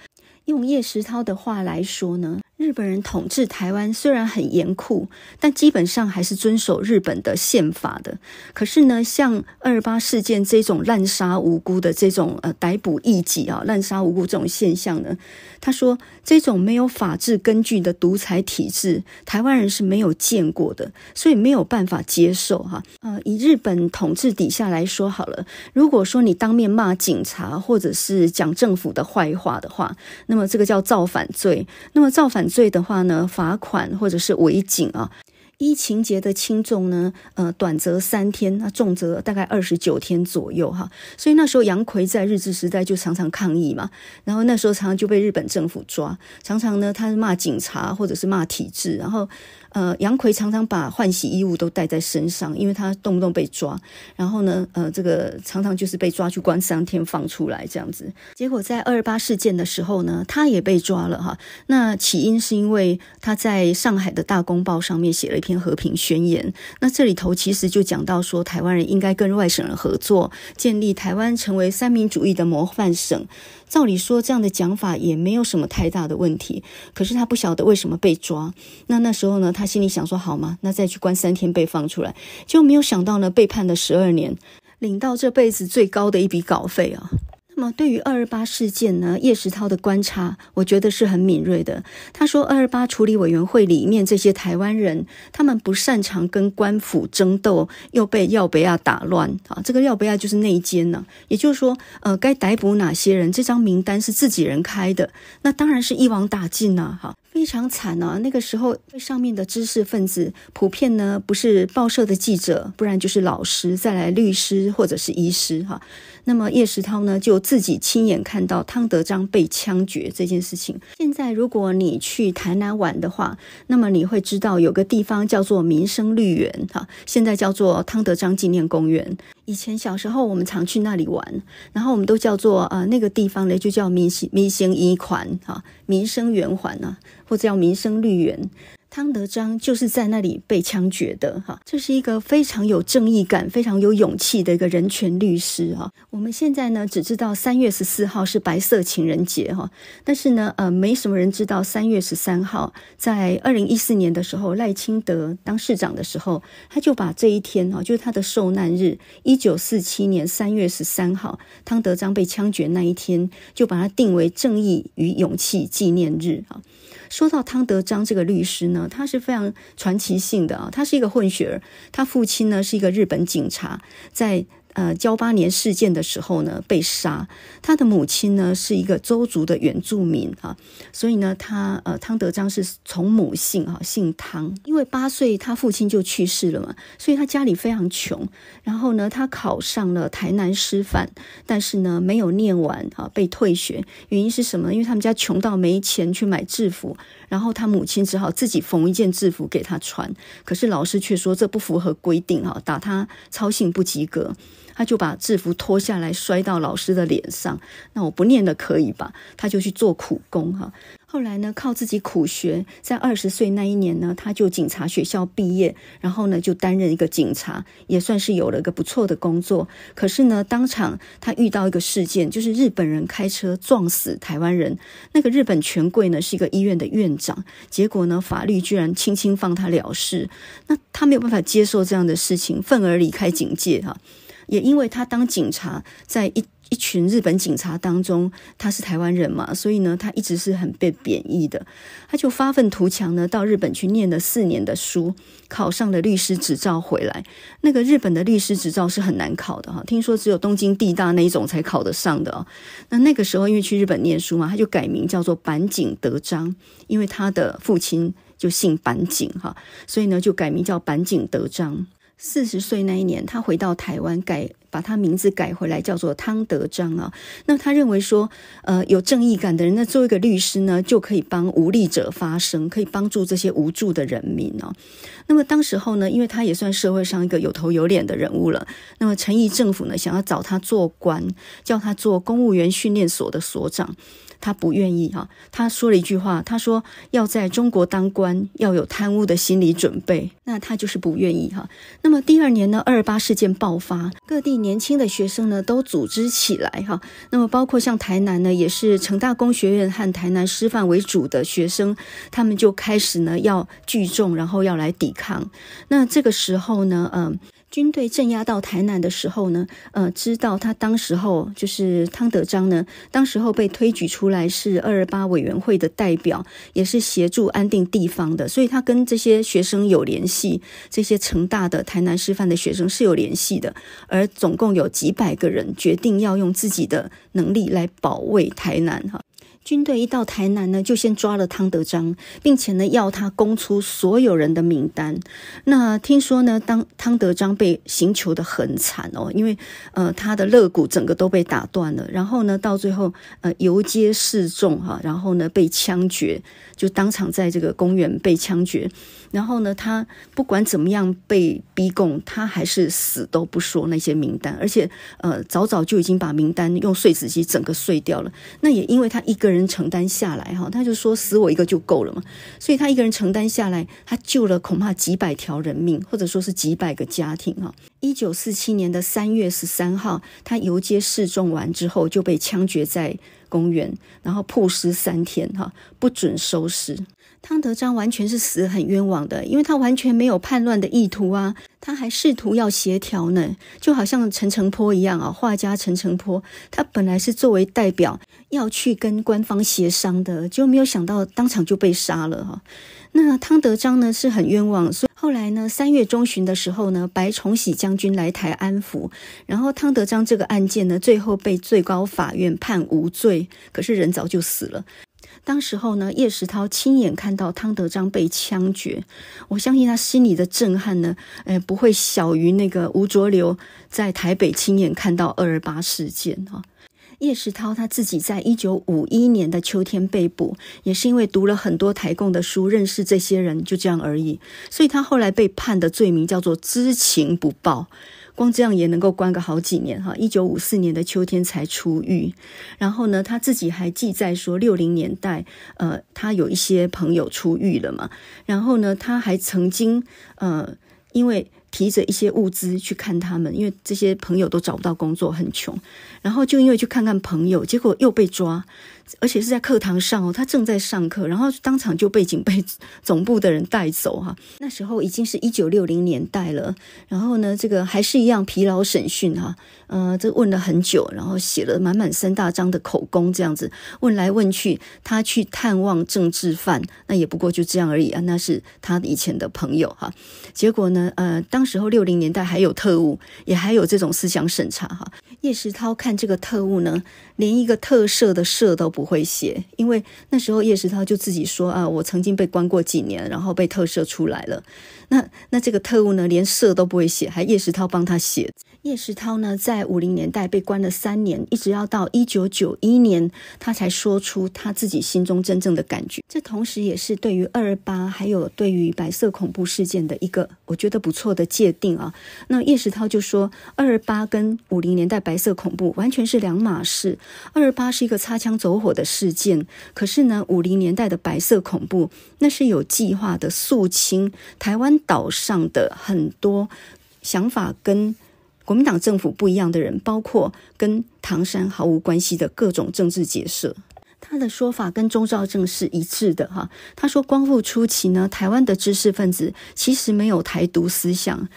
用叶石涛的话来说呢？日本人统治台湾虽然很严酷，但基本上还是遵守日本的宪法的。可是呢，像二八事件这种滥杀无辜的这种呃逮捕异己啊、滥杀无辜这种现象呢，他说这种没有法治根据的独裁体制，台湾人是没有见过的，所以没有办法接受哈。呃，以日本统治底下来说好了，如果说你当面骂警察或者是讲政府的坏话的话，那那么这个叫造反罪。那么造反。罪的话呢，罚款或者是违警啊，依情节的轻重呢，呃，短则三天，那重则大概二十九天左右哈。所以那时候杨奎在日治时代就常常抗议嘛，然后那时候常常就被日本政府抓，常常呢他是骂警察或者是骂体制，然后。呃，杨奎常常把换洗衣物都带在身上，因为他动不动被抓。然后呢，呃，这个常常就是被抓去关三天，放出来这样子。结果在二二八事件的时候呢，他也被抓了哈。那起因是因为他在上海的大公报上面写了一篇和平宣言。那这里头其实就讲到说，台湾人应该跟外省人合作，建立台湾成为三民主义的模范省。照理说，这样的讲法也没有什么太大的问题。可是他不晓得为什么被抓。那那时候呢，他心里想说：好吗？那再去关三天被放出来，就没有想到呢，被判了十二年，领到这辈子最高的一笔稿费啊。那么，对于二二八事件呢，叶石涛的观察，我觉得是很敏锐的。他说，二二八处理委员会里面这些台湾人，他们不擅长跟官府争斗，又被廖北亚打乱啊。这个廖北亚就是内奸呢，也就是说，呃，该逮捕哪些人，这张名单是自己人开的，那当然是一网打尽呐，哈。非常惨啊！那个时候，上面的知识分子普遍呢，不是报社的记者，不然就是老师，再来律师或者是医师哈。那么叶石涛呢，就自己亲眼看到汤德章被枪决这件事情。现在如果你去台南玩的话，那么你会知道有个地方叫做民生绿园哈，现在叫做汤德章纪念公园。以前小时候我们常去那里玩，然后我们都叫做呃那个地方呢就叫民生民生一环哈，民生圆环呢。或者叫民生绿园。汤德章就是在那里被枪决的，哈，这是一个非常有正义感、非常有勇气的一个人权律师，哈。我们现在呢只知道三月十四号是白色情人节，哈，但是呢，呃，没什么人知道三月十三号，在二零一四年的时候，赖清德当市长的时候，他就把这一天，哈，就是他的受难日，一九四七年三月十三号，汤德章被枪决那一天，就把它定为正义与勇气纪念日，哈。说到汤德章这个律师呢，他是非常传奇性的啊，他是一个混血儿，他父亲呢是一个日本警察，在。呃，交八年事件的时候呢，被杀。他的母亲呢是一个周族的原住民啊，所以呢，他呃汤德章是从母姓啊，姓汤。因为八岁他父亲就去世了嘛，所以他家里非常穷。然后呢，他考上了台南师范，但是呢没有念完啊，被退学。原因是什么？因为他们家穷到没钱去买制服，然后他母亲只好自己缝一件制服给他穿。可是老师却说这不符合规定啊，打他操性不及格。他就把制服脱下来摔到老师的脸上，那我不念的可以吧？他就去做苦工哈。后来呢，靠自己苦学，在二十岁那一年呢，他就警察学校毕业，然后呢就担任一个警察，也算是有了一个不错的工作。可是呢，当场他遇到一个事件，就是日本人开车撞死台湾人。那个日本权贵呢是一个医院的院长，结果呢法律居然轻轻放他了事。那他没有办法接受这样的事情，愤而离开警界哈。也因为他当警察，在一一群日本警察当中，他是台湾人嘛，所以呢，他一直是很被贬义的。他就发愤图强呢，到日本去念了四年的书，考上了律师执照回来。那个日本的律师执照是很难考的哈，听说只有东京地大那一种才考得上的哦。那那个时候因为去日本念书嘛，他就改名叫做板井德章，因为他的父亲就姓板井哈，所以呢就改名叫板井德章。四十岁那一年，他回到台湾，改把他名字改回来，叫做汤德章啊。那他认为说，呃，有正义感的人，那做一个律师呢，就可以帮无力者发声，可以帮助这些无助的人民哦。那么当时候呢，因为他也算社会上一个有头有脸的人物了，那么陈毅政府呢，想要找他做官，叫他做公务员训练所的所长。他不愿意哈，他说了一句话，他说要在中国当官要有贪污的心理准备，那他就是不愿意哈。那么第二年呢，二二八事件爆发，各地年轻的学生呢都组织起来哈。那么包括像台南呢，也是成大工学院和台南师范为主的学生，他们就开始呢要聚众，然后要来抵抗。那这个时候呢，嗯。军队镇压到台南的时候呢，呃，知道他当时候就是汤德章呢，当时候被推举出来是二二八委员会的代表，也是协助安定地方的，所以他跟这些学生有联系，这些成大的台南师范的学生是有联系的，而总共有几百个人决定要用自己的能力来保卫台南，哈。军队一到台南呢，就先抓了汤德章，并且呢要他供出所有人的名单。那听说呢，当汤德章被刑求的很惨哦，因为呃他的肋骨整个都被打断了，然后呢到最后呃游街示众哈，然后呢被枪决，就当场在这个公园被枪决。然后呢，他不管怎么样被逼供，他还是死都不说那些名单，而且呃早早就已经把名单用碎纸机整个碎掉了。那也因为他一个人人承担下来哈，他就说死我一个就够了嘛，所以他一个人承担下来，他救了恐怕几百条人命，或者说是几百个家庭哈。一九四七年的三月十三号，他游街示众完之后就被枪决在公园，然后曝尸三天哈，不准收尸。汤德章完全是死很冤枉的，因为他完全没有叛乱的意图啊，他还试图要协调呢，就好像陈澄波一样啊，画家陈澄波，他本来是作为代表要去跟官方协商的，就没有想到当场就被杀了哈。那汤德章呢是很冤枉，所以后来呢，三月中旬的时候呢，白崇禧将军来台安抚，然后汤德章这个案件呢，最后被最高法院判无罪，可是人早就死了。当时候呢，叶石涛亲眼看到汤德章被枪决，我相信他心里的震撼呢，诶，不会小于那个吴浊流在台北亲眼看到二二八事件哈。叶石涛他自己在一九五一年的秋天被捕，也是因为读了很多台共的书，认识这些人，就这样而已。所以他后来被判的罪名叫做知情不报。光这样也能够关个好几年哈！一九五四年的秋天才出狱，然后呢，他自己还记载说，六零年代，呃，他有一些朋友出狱了嘛，然后呢，他还曾经，呃，因为提着一些物资去看他们，因为这些朋友都找不到工作，很穷，然后就因为去看看朋友，结果又被抓。而且是在课堂上哦，他正在上课，然后当场就被警备总部的人带走哈。那时候已经是一九六零年代了，然后呢，这个还是一样疲劳审讯哈，呃，这问了很久，然后写了满满三大张的口供，这样子问来问去，他去探望政治犯，那也不过就这样而已啊，那是他以前的朋友哈。结果呢，呃，当时候六零年代还有特务，也还有这种思想审查哈。叶石涛看这个特务呢，连一个特赦的赦都。不会写，因为那时候叶石涛就自己说啊，我曾经被关过几年，然后被特赦出来了。那那这个特务呢，连赦都不会写，还叶石涛帮他写。叶石涛呢，在五零年代被关了三年，一直要到一九九一年，他才说出他自己心中真正的感觉。这同时也是对于二二八，还有对于白色恐怖事件的一个我觉得不错的界定啊。那叶石涛就说，二二八跟五零年代白色恐怖完全是两码事。二二八是一个擦枪走火的事件，可是呢，五零年代的白色恐怖那是有计划的肃清台湾岛上的很多想法跟。国民党政府不一样的人，包括跟唐山毫无关系的各种政治结社，他的说法跟钟兆政是一致的哈。他说，光复初期呢，台湾的知识分子其实没有台独思想，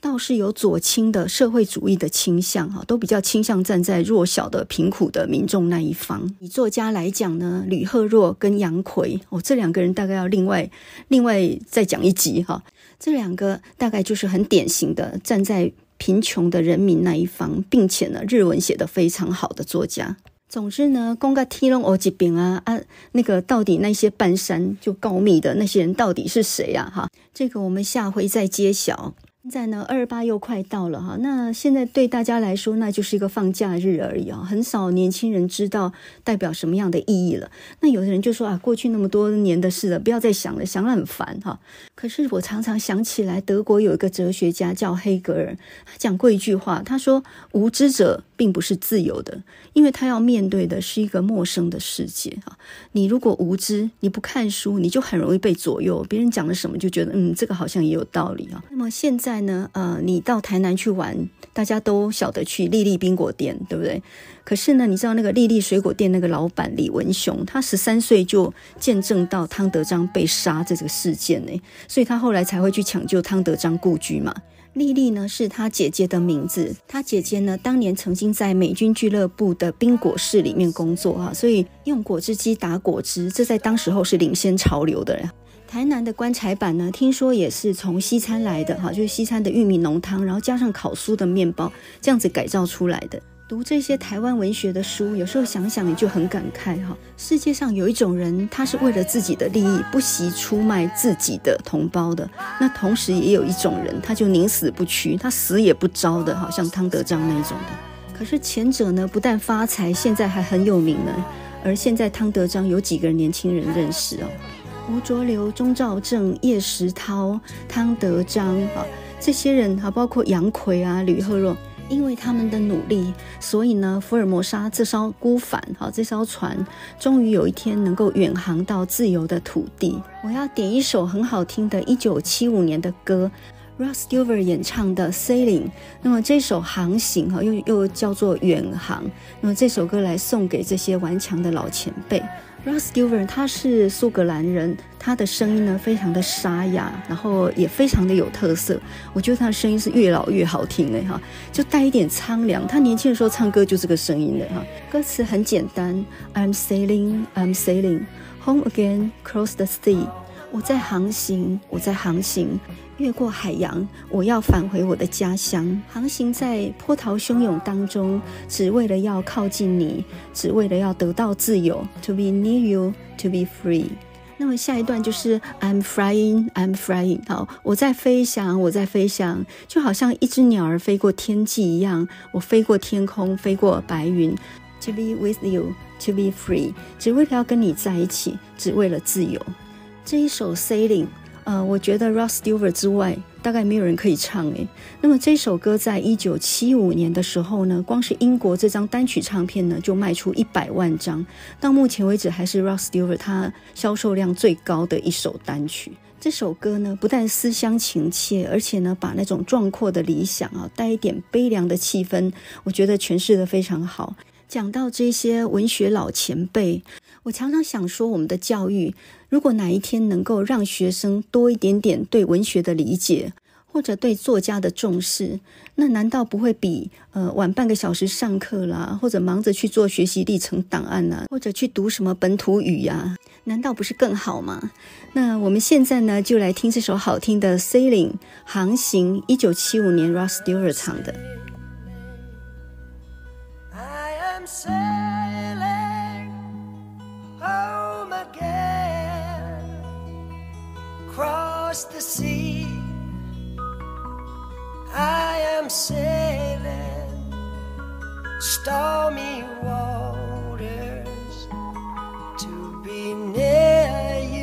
倒是有左倾的社会主义的倾向哈，都比较倾向站在弱小的贫苦的民众那一方。以作家来讲呢，吕赫若跟杨奎哦，这两个人大概要另外另外再讲一集哈。这两个大概就是很典型的站在。贫穷的人民那一方，并且呢，日文写得非常好的作家。总之呢，公个天龙欧吉饼啊啊，那个到底那些半山就告密的那些人到底是谁呀？哈，这个我们下回再揭晓。现在呢，二八又快到了哈，那现在对大家来说，那就是一个放假日而已啊，很少年轻人知道代表什么样的意义了。那有的人就说啊，过去那么多年的事了，不要再想了，想了很烦哈。可是我常常想起来，德国有一个哲学家叫黑格尔，他讲过一句话，他说：“无知者并不是自由的，因为他要面对的是一个陌生的世界哈。你如果无知，你不看书，你就很容易被左右，别人讲了什么就觉得嗯，这个好像也有道理啊。那么现在。在呢，呃，你到台南去玩，大家都晓得去丽丽冰果店，对不对？可是呢，你知道那个丽丽水果店那个老板李文雄，他十三岁就见证到汤德章被杀这个事件呢，所以他后来才会去抢救汤德章故居嘛。丽丽呢是他姐姐的名字，他姐姐呢当年曾经在美军俱乐部的冰果室里面工作啊，所以用果汁机打果汁，这在当时候是领先潮流的。台南的棺材板呢，听说也是从西餐来的哈，就是西餐的玉米浓汤，然后加上烤酥的面包，这样子改造出来的。读这些台湾文学的书，有时候想想你就很感慨哈。世界上有一种人，他是为了自己的利益不惜出卖自己的同胞的。那同时也有一种人，他就宁死不屈，他死也不招的，好像汤德章那一种的。可是前者呢，不但发财，现在还很有名呢。而现在汤德章有几个年轻人认识哦？吴浊流、钟兆正、叶石涛、汤德章啊，这些人啊，包括杨奎啊、吕赫若，因为他们的努力，所以呢，福尔摩沙这艘孤帆哈，这艘船终于有一天能够远航到自由的土地。我要点一首很好听的1975年的歌，Ross Stewart 演唱的《Sailing》。那么这首《航行》哈，又又叫做远航。那么这首歌来送给这些顽强的老前辈。Ross Stewart 他是苏格兰人，他的声音呢非常的沙哑，然后也非常的有特色。我觉得他的声音是越老越好听嘞哈，就带一点苍凉。他年轻的时候唱歌就这个声音的哈。歌词很简单，I'm sailing, I'm sailing home again, cross the sea。我在航行，我在航行。越过海洋，我要返回我的家乡。航行在波涛汹涌当中，只为了要靠近你，只为了要得到自由。To be near you, to be free。那么下一段就是 I'm flying, I'm flying。好，我在飞翔，我在飞翔，就好像一只鸟儿飞过天际一样。我飞过天空，飞过白云。To be with you, to be free。只为了要跟你在一起，只为了自由。这一首 Sailing。呃，我觉得 Ross Stewart 之外，大概没有人可以唱诶。那么这首歌在一九七五年的时候呢，光是英国这张单曲唱片呢，就卖出一百万张，到目前为止还是 Ross Stewart 他销售量最高的一首单曲。这首歌呢，不但思乡情切，而且呢，把那种壮阔的理想啊，带一点悲凉的气氛，我觉得诠释的非常好。讲到这些文学老前辈，我常常想说，我们的教育。如果哪一天能够让学生多一点点对文学的理解，或者对作家的重视，那难道不会比呃晚半个小时上课啦，或者忙着去做学习历程档案呐，或者去读什么本土语呀，难道不是更好吗？那我们现在呢，就来听这首好听的《Sailing》航行，一九七五年 Ross Stewart 唱的。across the sea. I am sailing stormy waters to be near you.